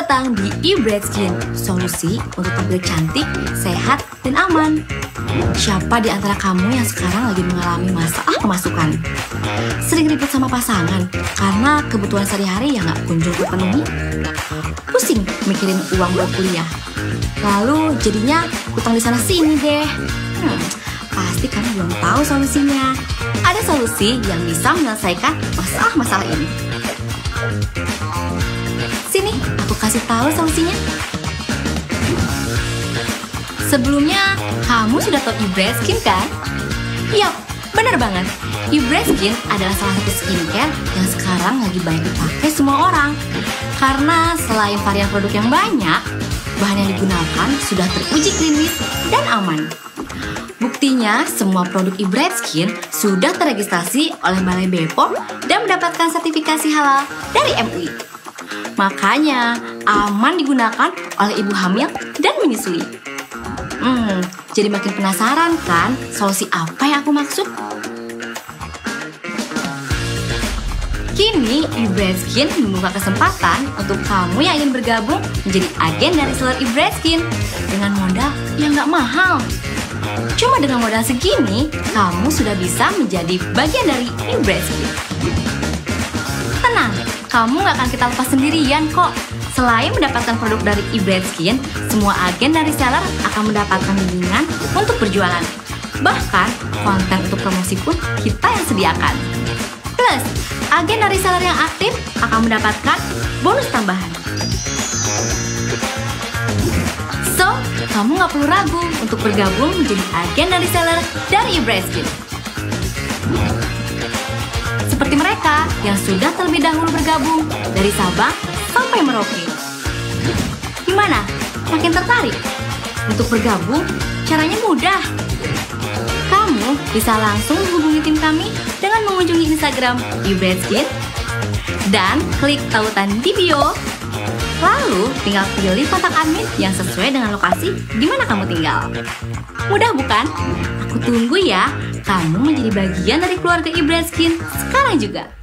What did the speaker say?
datang di eBread Skin, solusi untuk tampil cantik, sehat, dan aman. Siapa di antara kamu yang sekarang lagi mengalami masalah pemasukan? Sering ribut sama pasangan karena kebutuhan sehari-hari yang gak kunjung terpenuhi? Pusing mikirin uang buat kuliah? Lalu jadinya utang di sana sini deh. Hmm, pasti kamu belum tahu solusinya. Ada solusi yang bisa menyelesaikan masalah-masalah ini. Sini, aku kasih tahu solusinya. Sebelumnya, kamu sudah tahu e Skin kan? Yap, benar banget. e Skin adalah salah satu skincare yang sekarang lagi banyak dipakai semua orang. Karena selain varian produk yang banyak, bahan yang digunakan sudah teruji klinis dan aman. Buktinya, semua produk e Skin sudah terregistrasi oleh Balai Bepom dan mendapatkan sertifikasi halal dari MUI. Makanya, aman digunakan oleh ibu hamil dan menyusui. Hmm, jadi makin penasaran kan solusi apa yang aku maksud? Kini, Skin membuka kesempatan untuk kamu yang ingin bergabung menjadi agen dari seller Skin dengan modal yang gak mahal. Cuma dengan modal segini, kamu sudah bisa menjadi bagian dari Skin. Tenang, kamu gak akan kita lepas sendirian kok. Selain mendapatkan produk dari Skin, semua agen dari seller akan mendapatkan bimbingan untuk berjualan. Bahkan, konten untuk promosi pun kita yang sediakan. Plus, agen dari seller yang aktif akan mendapatkan bonus tambahan. So, kamu nggak perlu ragu untuk bergabung menjadi agen dari seller dari Skin. Seperti mereka yang sudah terlebih dahulu bergabung dari Sabang sampai Merauke. Gimana? Makin tertarik? Untuk bergabung, caranya mudah. Kamu bisa langsung menghubungi tim kami dengan mengunjungi Instagram Skin dan klik tautan di bio. Lalu tinggal pilih kontak admin yang sesuai dengan lokasi di mana kamu tinggal. Mudah bukan? Aku tunggu ya, kamu menjadi bagian dari keluarga Skin sekarang juga.